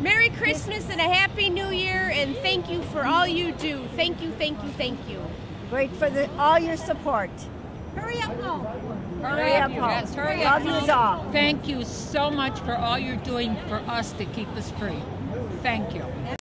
Merry Christmas and a Happy New Year, and thank you for all you do. Thank you, thank you, thank you. Great for the, all your support. Hurry up home. Hurry up home. Yes, hurry Love up home. all. Thank you so much for all you're doing for us to keep us free. Thank you.